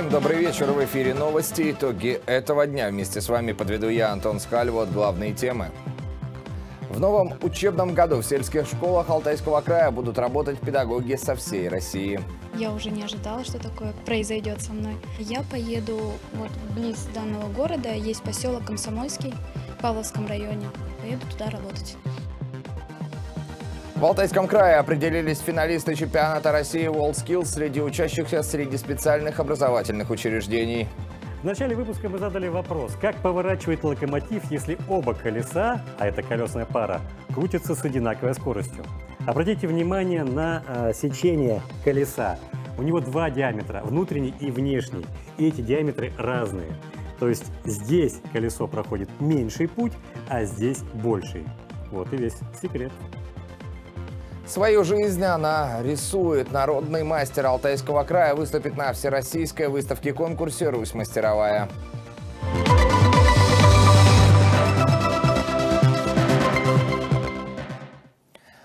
Всем добрый вечер. В эфире новости. Итоги этого дня. Вместе с вами подведу я, Антон Скаль. Вот главные темы. В новом учебном году в сельских школах Алтайского края будут работать педагоги со всей России. Я уже не ожидала, что такое произойдет со мной. Я поеду вот близ данного города, есть поселок Комсомольский в Павловском районе. Поеду туда работать. В Алтайском крае определились финалисты чемпионата России WorldSkills среди учащихся среди специальных образовательных учреждений. В начале выпуска мы задали вопрос, как поворачивает локомотив, если оба колеса, а это колесная пара, крутятся с одинаковой скоростью. Обратите внимание на э, сечение колеса. У него два диаметра, внутренний и внешний. И эти диаметры разные. То есть здесь колесо проходит меньший путь, а здесь больший. Вот и весь секрет. Свою жизнь она рисует. Народный мастер Алтайского края выступит на всероссийской выставке-конкурсе «Русь мастеровая».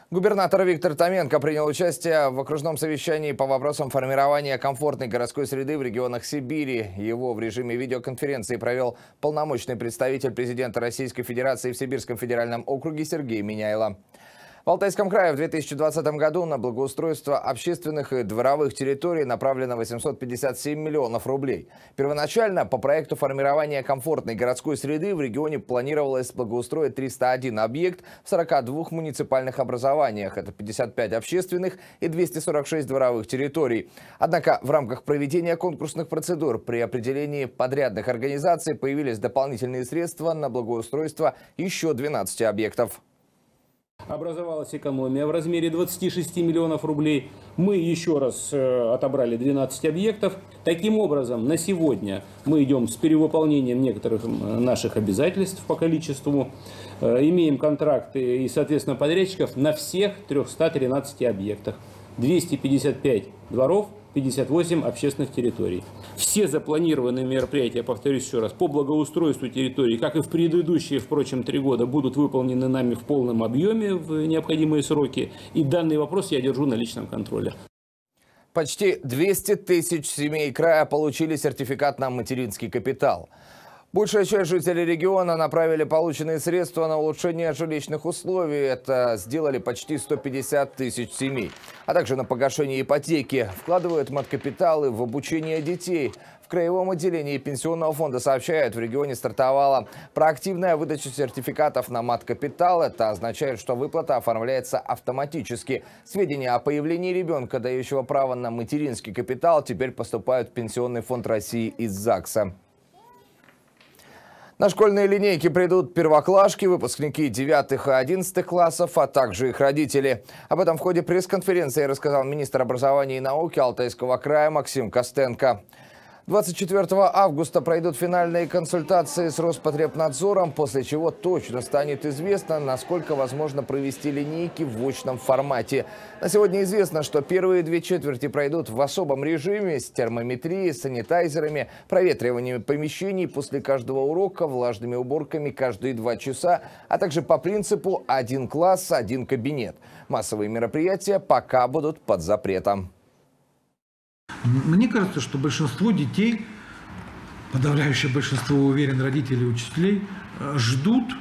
Губернатор Виктор Томенко принял участие в окружном совещании по вопросам формирования комфортной городской среды в регионах Сибири. Его в режиме видеоконференции провел полномочный представитель президента Российской Федерации в Сибирском федеральном округе Сергей Миняйло. В Алтайском крае в 2020 году на благоустройство общественных и дворовых территорий направлено 857 миллионов рублей. Первоначально по проекту формирования комфортной городской среды в регионе планировалось благоустроить 301 объект в 42 муниципальных образованиях. Это 55 общественных и 246 дворовых территорий. Однако в рамках проведения конкурсных процедур при определении подрядных организаций появились дополнительные средства на благоустройство еще 12 объектов образовалась экономия в размере 26 миллионов рублей. Мы еще раз э, отобрали 12 объектов. Таким образом, на сегодня мы идем с перевыполнением некоторых наших обязательств по количеству. Э, имеем контракты и, соответственно, подрядчиков на всех 313 объектах. 255 дворов, 58 общественных территорий. Все запланированные мероприятия, повторюсь еще раз, по благоустройству территории, как и в предыдущие, впрочем, три года, будут выполнены нами в полном объеме в необходимые сроки. И данный вопрос я держу на личном контроле. Почти 200 тысяч семей края получили сертификат на материнский капитал. Большая часть жителей региона направили полученные средства на улучшение жилищных условий. Это сделали почти 150 тысяч семей. А также на погашение ипотеки. Вкладывают маткапиталы в обучение детей. В краевом отделении Пенсионного фонда сообщают, в регионе стартовала проактивная выдача сертификатов на мат-капитал. Это означает, что выплата оформляется автоматически. Сведения о появлении ребенка, дающего право на материнский капитал, теперь поступают в Пенсионный фонд России из ЗАГСа. На школьные линейки придут первоклашки, выпускники 9 и 11 классов, а также их родители. Об этом в ходе пресс-конференции рассказал министр образования и науки Алтайского края Максим Костенко. 24 августа пройдут финальные консультации с Роспотребнадзором, после чего точно станет известно, насколько возможно провести линейки в очном формате. На сегодня известно, что первые две четверти пройдут в особом режиме с термометрией, санитайзерами, проветриванием помещений после каждого урока, влажными уборками каждые два часа, а также по принципу «один класс, один кабинет». Массовые мероприятия пока будут под запретом. Мне кажется, что большинство детей, подавляющее большинство, уверен, родителей и учителей, э, ждут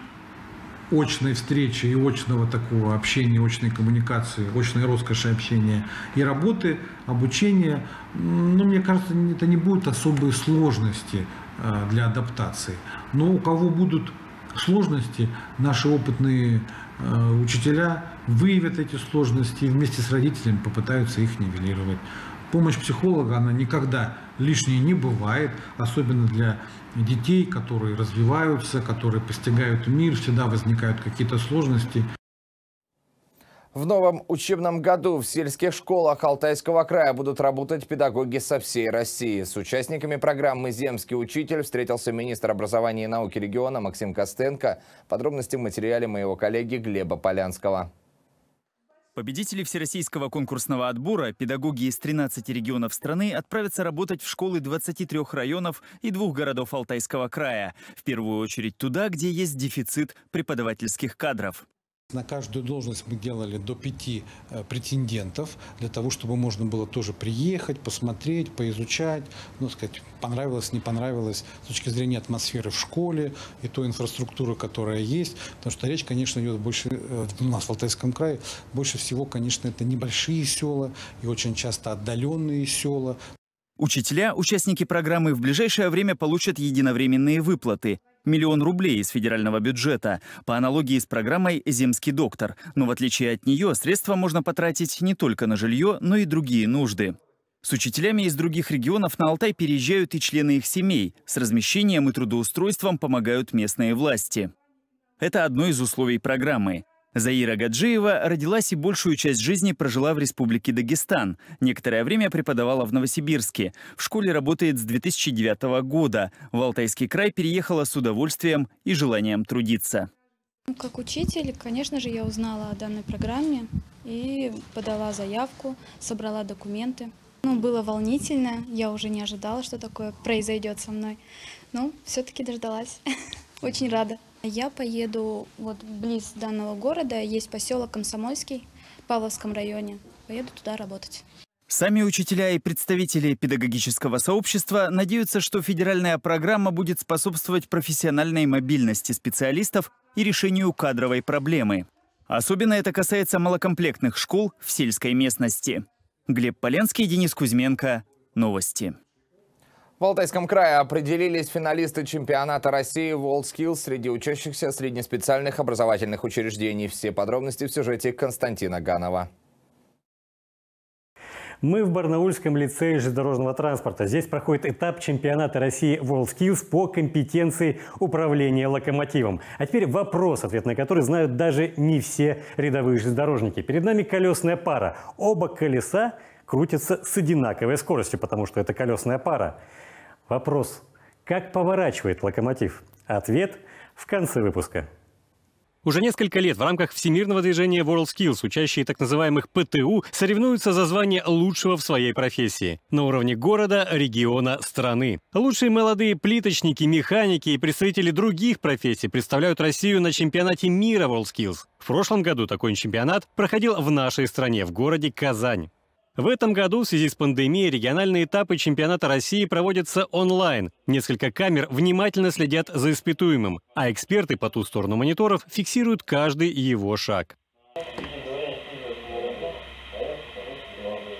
очной встречи и очного такого общения, очной коммуникации, очной роскоши общения и работы, обучения. Но мне кажется, это не будет особой сложности э, для адаптации. Но у кого будут сложности, наши опытные э, учителя выявят эти сложности и вместе с родителями попытаются их нивелировать помощь психолога, она никогда лишней не бывает, особенно для детей, которые развиваются, которые постигают мир, всегда возникают какие-то сложности. В новом учебном году в сельских школах Алтайского края будут работать педагоги со всей России. С участниками программы «Земский учитель» встретился министр образования и науки региона Максим Костенко. Подробности в материале моего коллеги Глеба Полянского. Победители всероссийского конкурсного отбора, педагоги из 13 регионов страны, отправятся работать в школы 23 районов и двух городов Алтайского края. В первую очередь туда, где есть дефицит преподавательских кадров. На каждую должность мы делали до пяти э, претендентов, для того, чтобы можно было тоже приехать, посмотреть, поизучать, ну, сказать, понравилось, не понравилось с точки зрения атмосферы в школе и той инфраструктуры, которая есть. Потому что речь, конечно, идет больше, э, у нас в Алтайском крае, больше всего, конечно, это небольшие села и очень часто отдаленные села. Учителя, участники программы в ближайшее время получат единовременные выплаты – миллион рублей из федерального бюджета, по аналогии с программой «Земский доктор». Но в отличие от нее, средства можно потратить не только на жилье, но и другие нужды. С учителями из других регионов на Алтай переезжают и члены их семей. С размещением и трудоустройством помогают местные власти. Это одно из условий программы. Заира Гаджиева родилась и большую часть жизни прожила в Республике Дагестан. Некоторое время преподавала в Новосибирске. В школе работает с 2009 года. В Алтайский край переехала с удовольствием и желанием трудиться. Ну, как учитель, конечно же, я узнала о данной программе и подала заявку, собрала документы. Ну, было волнительно, я уже не ожидала, что такое произойдет со мной. Но все-таки дождалась. Очень рада. Я поеду вот близ данного города, есть поселок Комсомольский в Павловском районе. Поеду туда работать. Сами учителя и представители педагогического сообщества надеются, что федеральная программа будет способствовать профессиональной мобильности специалистов и решению кадровой проблемы. Особенно это касается малокомплектных школ в сельской местности. Глеб Поленский, Денис Кузьменко. Новости. Алтайском крае определились финалисты чемпионата России WorldSkills среди учащихся среднеспециальных образовательных учреждений. Все подробности в сюжете Константина Ганова. Мы в Барнаульском лицее железнодорожного транспорта. Здесь проходит этап чемпионата России WorldSkills по компетенции управления локомотивом. А теперь вопрос, ответ на который знают даже не все рядовые железнодорожники. Перед нами колесная пара. Оба колеса крутятся с одинаковой скоростью, потому что это колесная пара. Вопрос. Как поворачивает локомотив? Ответ в конце выпуска. Уже несколько лет в рамках всемирного движения WorldSkills учащие так называемых ПТУ соревнуются за звание лучшего в своей профессии на уровне города, региона, страны. Лучшие молодые плиточники, механики и представители других профессий представляют Россию на чемпионате мира WorldSkills. В прошлом году такой чемпионат проходил в нашей стране, в городе Казань. В этом году в связи с пандемией региональные этапы чемпионата России проводятся онлайн. Несколько камер внимательно следят за испытуемым, а эксперты по ту сторону мониторов фиксируют каждый его шаг.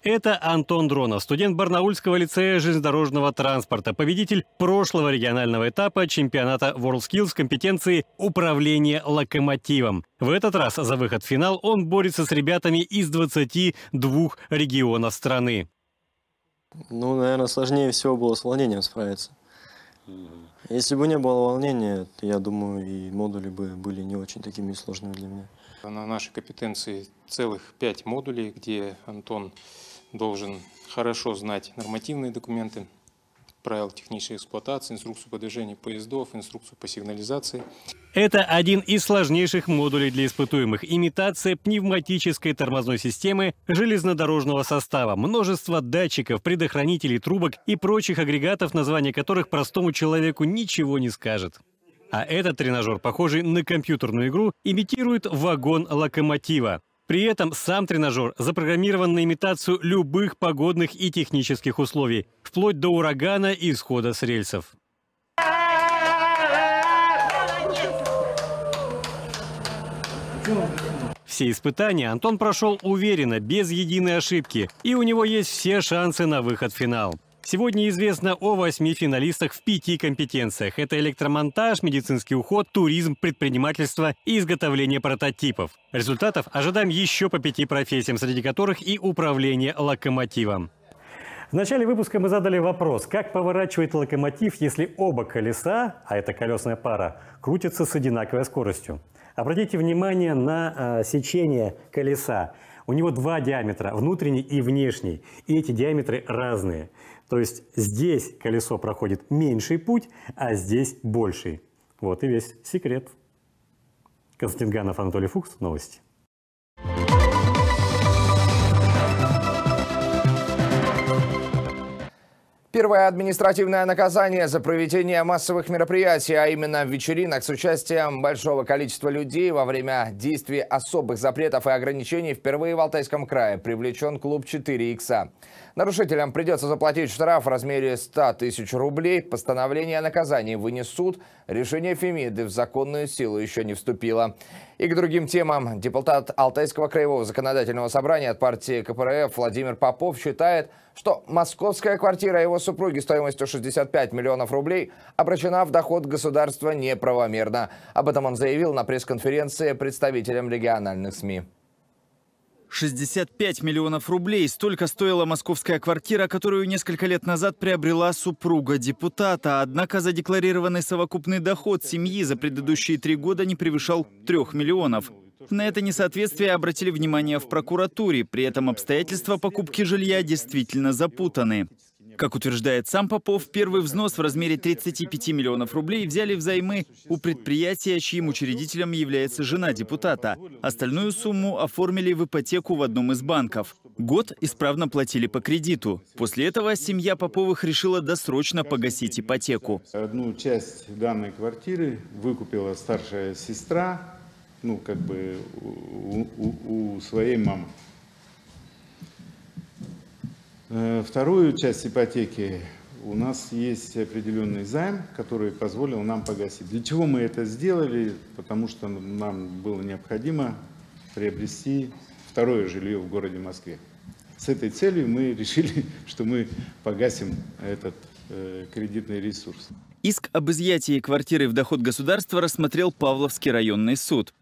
Это Антон Дронов, студент Барнаульского лицея железнодорожного транспорта, победитель прошлого регионального этапа чемпионата WorldSkills в компетенции управления локомотивом. В этот раз за выход в финал он борется с ребятами из 22 регионов страны. Ну, наверное, сложнее всего было с волнением справиться. Если бы не было волнения, я думаю, и модули бы были не очень такими сложными для меня. На нашей компетенции целых пять модулей, где Антон должен хорошо знать нормативные документы, правила технической эксплуатации, инструкцию по движению поездов, инструкцию по сигнализации. Это один из сложнейших модулей для испытуемых. Имитация пневматической тормозной системы железнодорожного состава. Множество датчиков, предохранителей, трубок и прочих агрегатов, название которых простому человеку ничего не скажет. А этот тренажер, похожий на компьютерную игру, имитирует вагон локомотива. При этом сам тренажер запрограммирован на имитацию любых погодных и технических условий, вплоть до урагана и исхода с рельсов. Все испытания Антон прошел уверенно, без единой ошибки, и у него есть все шансы на выход в финал. Сегодня известно о восьми финалистах в пяти компетенциях. Это электромонтаж, медицинский уход, туризм, предпринимательство и изготовление прототипов. Результатов ожидаем еще по пяти профессиям, среди которых и управление локомотивом. В начале выпуска мы задали вопрос, как поворачивает локомотив, если оба колеса, а это колесная пара, крутятся с одинаковой скоростью. Обратите внимание на э, сечение колеса. У него два диаметра, внутренний и внешний, и эти диаметры разные. То есть здесь колесо проходит меньший путь, а здесь больший. Вот и весь секрет. Константин Ганов, Анатолий Фукс. Новости. Первое административное наказание за проведение массовых мероприятий, а именно вечеринок с участием большого количества людей во время действий особых запретов и ограничений впервые в Алтайском крае привлечен клуб 4 икса. Нарушителям придется заплатить штраф в размере 100 тысяч рублей. Постановление о наказании вынесут. Решение Фемиды в законную силу еще не вступило. И к другим темам. Депутат Алтайского краевого законодательного собрания от партии КПРФ Владимир Попов считает, что московская квартира его супруги стоимостью 65 миллионов рублей обращена в доход государства неправомерно. Об этом он заявил на пресс-конференции представителям региональных СМИ. 65 миллионов рублей. Столько стоила московская квартира, которую несколько лет назад приобрела супруга депутата. Однако задекларированный совокупный доход семьи за предыдущие три года не превышал 3 миллионов. На это несоответствие обратили внимание в прокуратуре. При этом обстоятельства покупки жилья действительно запутаны. Как утверждает сам Попов, первый взнос в размере 35 миллионов рублей взяли взаймы у предприятия, чьим учредителем является жена депутата. Остальную сумму оформили в ипотеку в одном из банков. Год исправно платили по кредиту. После этого семья Поповых решила досрочно погасить ипотеку. Одну часть данной квартиры выкупила старшая сестра, ну, как бы у, у, у своей мамы. Э, вторую часть ипотеки у нас есть определенный займ, который позволил нам погасить. Для чего мы это сделали? Потому что нам было необходимо приобрести второе жилье в городе Москве. С этой целью мы решили, что мы погасим этот э, кредитный ресурс. Иск об изъятии квартиры в доход государства рассмотрел Павловский районный суд.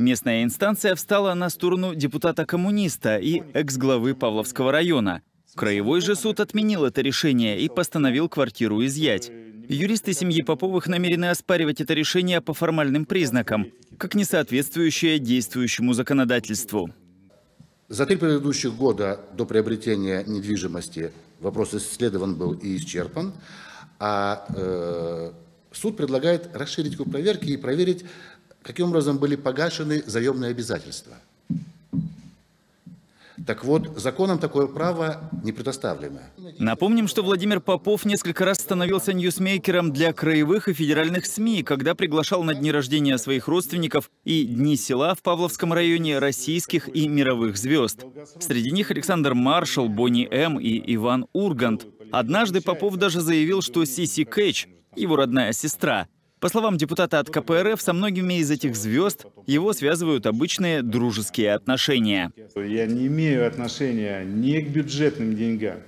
Местная инстанция встала на сторону депутата-коммуниста и экс-главы Павловского района – Краевой же суд отменил это решение и постановил квартиру изъять. Юристы семьи Поповых намерены оспаривать это решение по формальным признакам, как несоответствующее действующему законодательству. За три предыдущих года до приобретения недвижимости вопрос исследован был и исчерпан, а э, суд предлагает расширить круг проверки и проверить, каким образом были погашены заемные обязательства – так вот, законом такое право не предоставлено. Напомним, что Владимир Попов несколько раз становился ньюсмейкером для краевых и федеральных СМИ, когда приглашал на дни рождения своих родственников и дни села в Павловском районе российских и мировых звезд. Среди них Александр Маршал, Бонни М. и Иван Ургант. Однажды Попов даже заявил, что Сиси Кэтч, его родная сестра, по словам депутата от КПРФ, со многими из этих звезд его связывают обычные дружеские отношения. Я не имею отношения ни к бюджетным деньгам,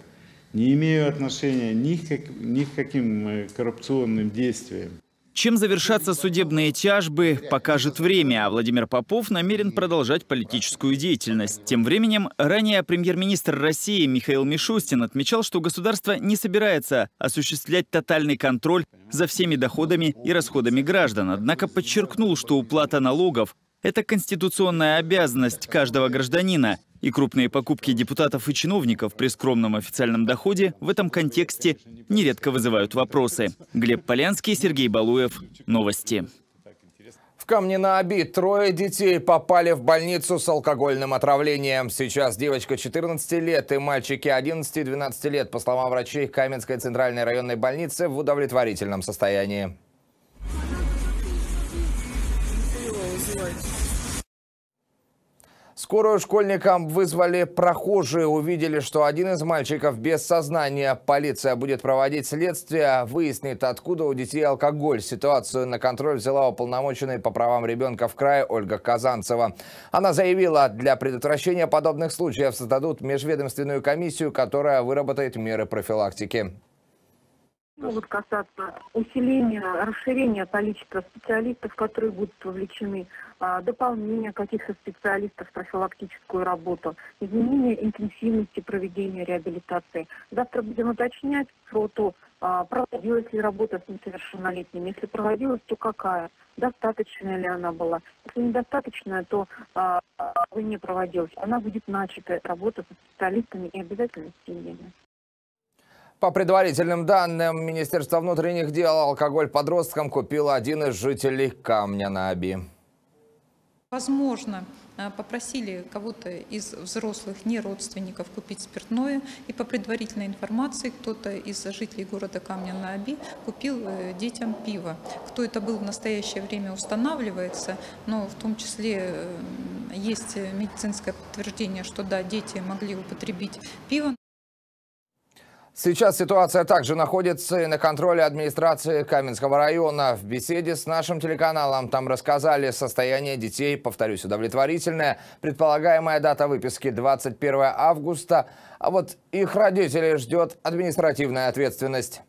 не имею отношения ни к, ни к каким э, коррупционным действиям. Чем завершатся судебные тяжбы, покажет время, а Владимир Попов намерен продолжать политическую деятельность. Тем временем, ранее премьер-министр России Михаил Мишустин отмечал, что государство не собирается осуществлять тотальный контроль за всеми доходами и расходами граждан, однако подчеркнул, что уплата налогов – это конституционная обязанность каждого гражданина, и крупные покупки депутатов и чиновников при скромном официальном доходе в этом контексте нередко вызывают вопросы. Глеб Полянский, Сергей Балуев. Новости. В камне на оби трое детей попали в больницу с алкогольным отравлением. Сейчас девочка 14 лет и мальчики 11 и 12 лет, по словам врачей Каменской центральной районной больницы, в удовлетворительном состоянии. Скорую школьникам вызвали прохожие. Увидели, что один из мальчиков без сознания. Полиция будет проводить следствие, выяснит, откуда у детей алкоголь. Ситуацию на контроль взяла уполномоченная по правам ребенка в крае Ольга Казанцева. Она заявила, для предотвращения подобных случаев создадут межведомственную комиссию, которая выработает меры профилактики могут касаться усиления, расширения количества специалистов, которые будут вовлечены, а, дополнения каких-то специалистов в профилактическую работу, изменения интенсивности проведения реабилитации. Завтра будем уточнять про то, а, проводилась ли работа с несовершеннолетними. Если проводилась, то какая? Достаточная ли она была? Если недостаточная, то а, не проводилась. Она будет начата, работа со специалистами и обязательно с семьями. По предварительным данным Министерства внутренних дел, алкоголь подросткам купил один из жителей Камня на Оби. Возможно, а, попросили кого-то из взрослых, не родственников, купить спиртное. И по предварительной информации кто-то из жителей города Камня-на-Оби купил э, детям пиво. Кто это был в настоящее время устанавливается, но в том числе э, есть медицинское подтверждение, что да, дети могли употребить пиво. Сейчас ситуация также находится на контроле администрации Каменского района. В беседе с нашим телеканалом там рассказали состояние детей, повторюсь, удовлетворительное. Предполагаемая дата выписки 21 августа, а вот их родителей ждет административная ответственность.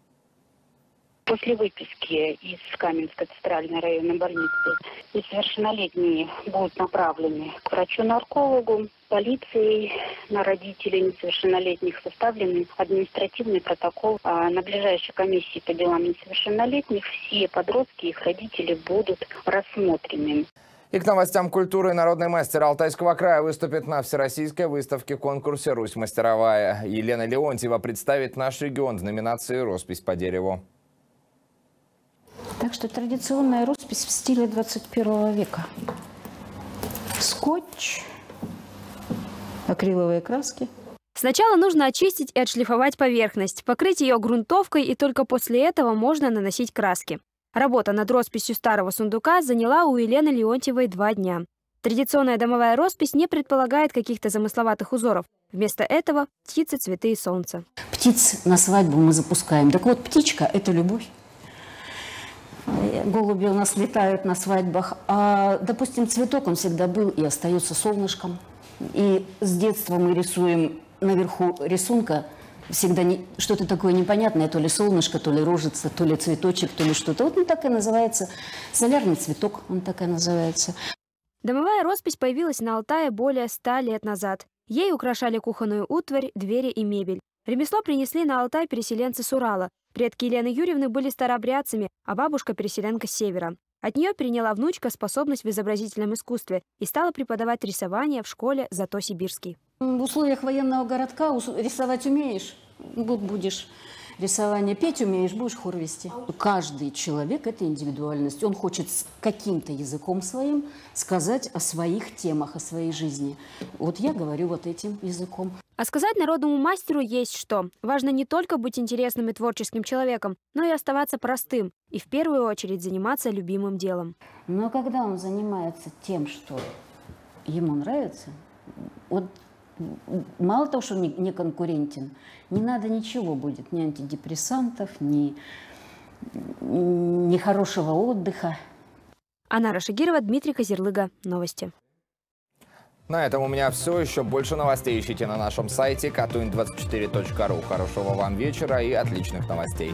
После выписки из Каменской центральной районной больницы несовершеннолетние будут направлены к врачу-наркологу, полицией на родителей несовершеннолетних составлены административный протокол. А на ближайшей комиссии по делам несовершеннолетних все подростки и их родители будут рассмотрены. И к новостям культуры народный мастер Алтайского края выступит на всероссийской выставке конкурсе «Русь мастеровая». Елена Леонтьева представит наш регион в номинации «Роспись по дереву». Так что традиционная роспись в стиле 21 века. Скотч, акриловые краски. Сначала нужно очистить и отшлифовать поверхность, покрыть ее грунтовкой, и только после этого можно наносить краски. Работа над росписью старого сундука заняла у Елены Леонтьевой два дня. Традиционная домовая роспись не предполагает каких-то замысловатых узоров. Вместо этого – птицы, цветы и солнце. Птиц на свадьбу мы запускаем. Так вот, птичка – это любовь. Голуби у нас летают на свадьбах. А, допустим, цветок, он всегда был и остается солнышком. И с детства мы рисуем наверху рисунка всегда не, что-то такое непонятное, то ли солнышко, то ли рожица, то ли цветочек, то ли что-то. Вот он так и называется. Солярный цветок, он так и называется. Домовая роспись появилась на Алтае более ста лет назад. Ей украшали кухонную утварь, двери и мебель. Ремесло принесли на Алтай переселенцы с Урала. Предки Елены Юрьевны были старообрядцами, а бабушка – переселенка с севера. От нее переняла внучка способность в изобразительном искусстве и стала преподавать рисование в школе «Зато Сибирский». В условиях военного городка рисовать умеешь, вот будешь рисование петь умеешь, будешь хор вести. Каждый человек – это индивидуальность. Он хочет с каким-то языком своим сказать о своих темах, о своей жизни. Вот я говорю вот этим языком. А сказать народному мастеру есть что. Важно не только быть интересным и творческим человеком, но и оставаться простым. И в первую очередь заниматься любимым делом. Но когда он занимается тем, что ему нравится, вот мало того, что он не конкурентен, не надо ничего будет, ни антидепрессантов, ни, ни хорошего отдыха. Анара Шагирова, Дмитрий Козерлыга. Новости. На этом у меня все. Еще больше новостей ищите на нашем сайте katuin24.ru. Хорошего вам вечера и отличных новостей.